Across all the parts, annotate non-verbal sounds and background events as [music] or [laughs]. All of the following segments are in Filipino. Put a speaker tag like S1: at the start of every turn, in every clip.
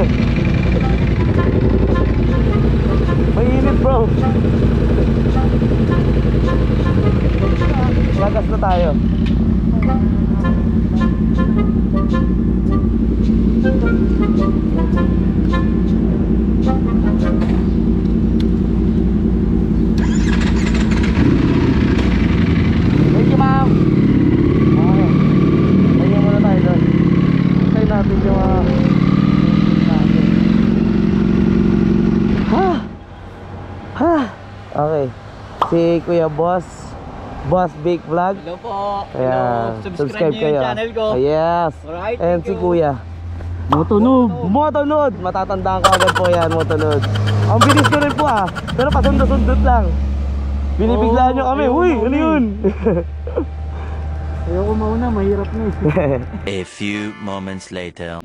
S1: Perfect. Kuya Boss. Boss Big Vlog.
S2: Hello po.
S1: Ayan.
S2: Hello. Subscribe, Subscribe kayo. yung channel ko.
S1: Yes.
S2: Alright,
S1: And si
S2: you.
S1: Kuya.
S2: Motonod.
S1: Motonod. Matatandaan ka agad po yan, Motonod. Ang bilis ko rin po ah. Pero pasundot-sundot lang. Binibiglaan
S2: oh,
S1: nyo kami. Uy, ano yun? Eh.
S2: Ayoko mauna, mahirap na eh. [laughs]
S3: A few moments later.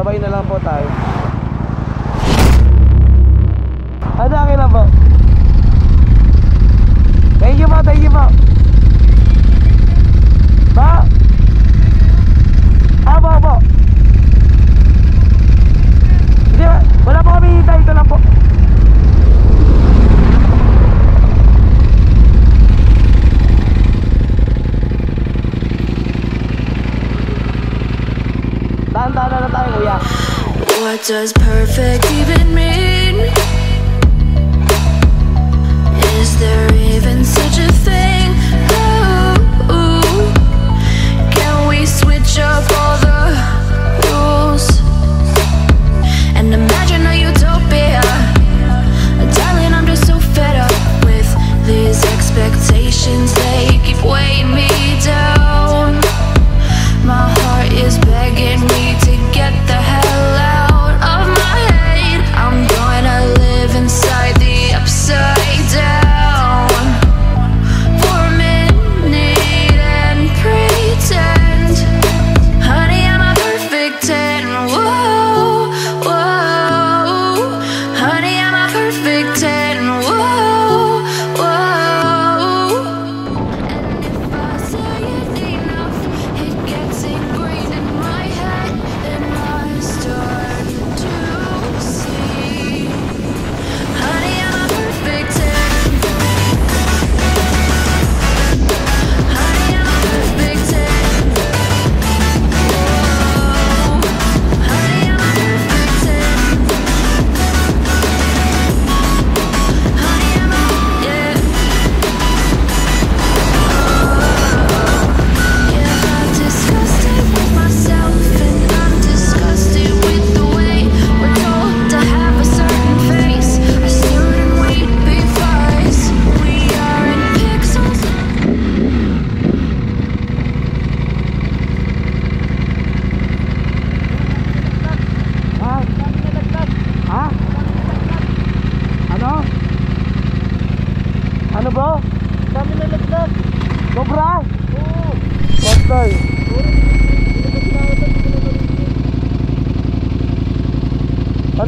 S1: sabay na lang po tayo. Hallelujah.
S4: What does perfect even mean? Is there even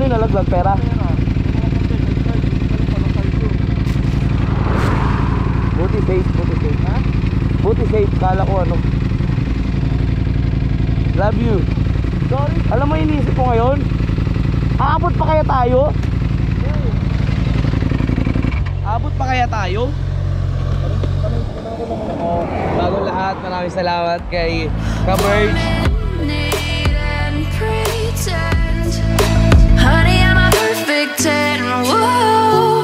S1: Ano yung nalaglag? Pera? Buti safe, buti safe. Ha? Buti safe, kala ko ano. Love you.
S2: Sorry.
S1: Alam mo iniisip ko ngayon? Aabot pa kaya tayo? Aabot pa kaya tayo? Oh, bago lahat, maraming salamat kay Kabird.
S4: said, Whoa.